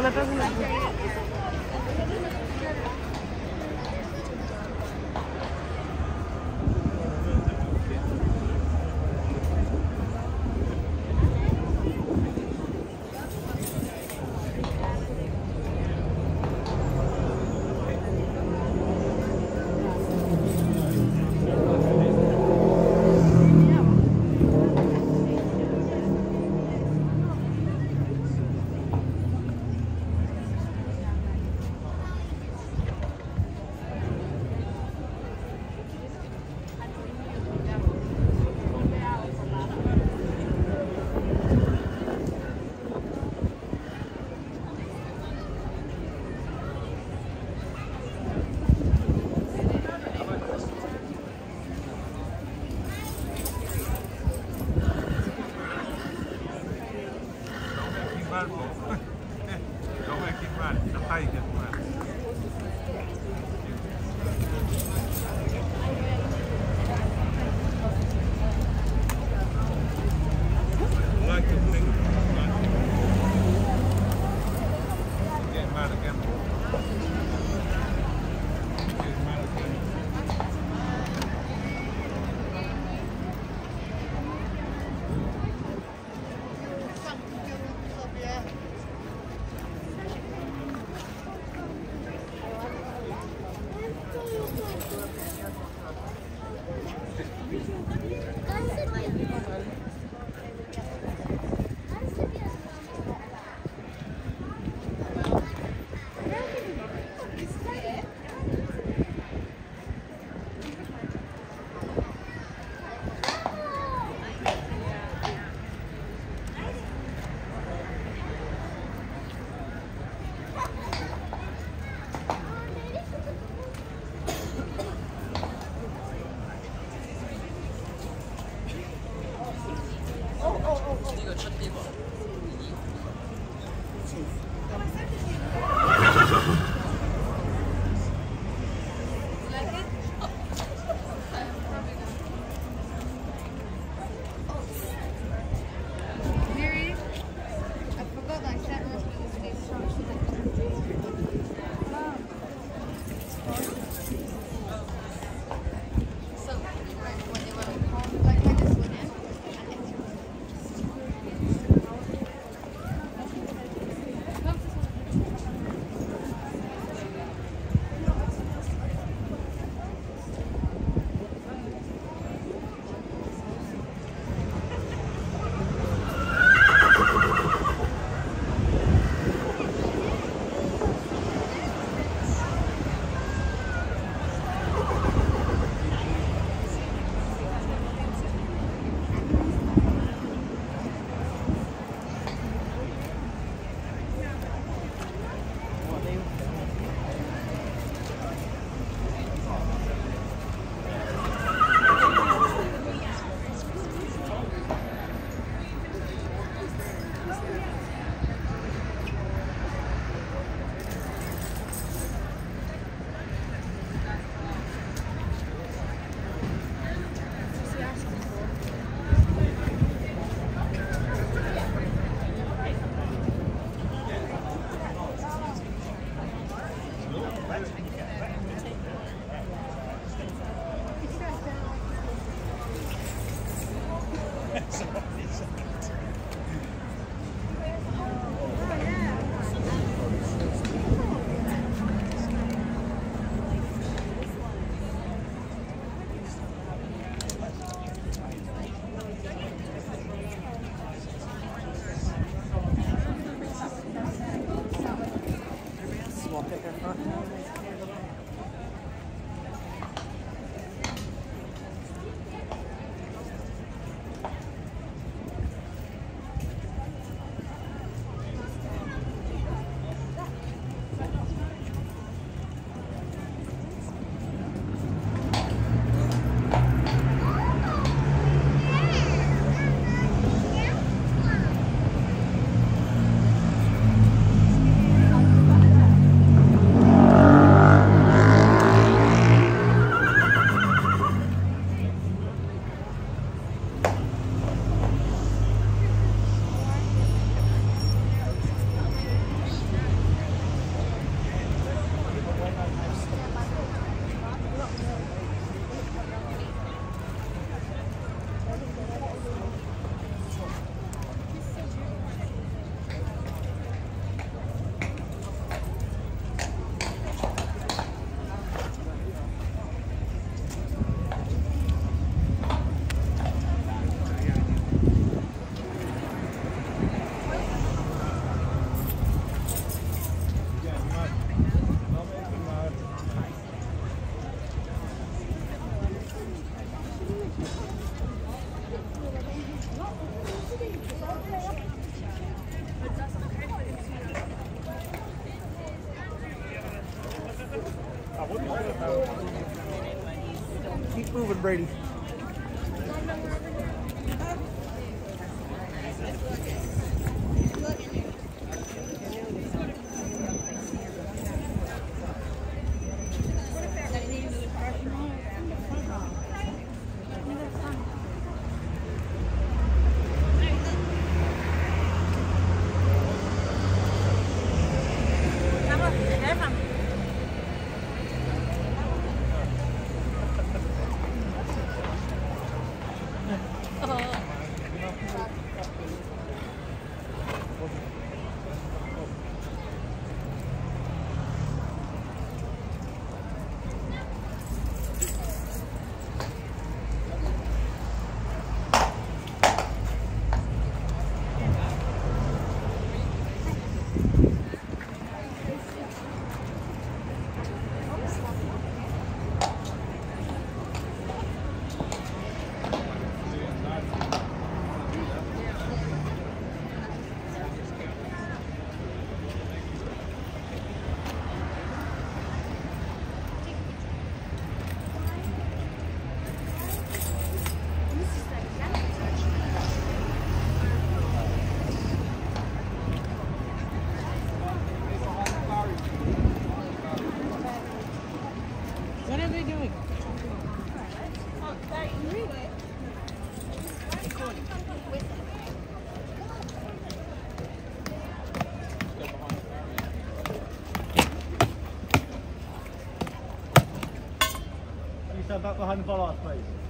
Vou levar ちゃっていいか Brady. Rahim Palas, please.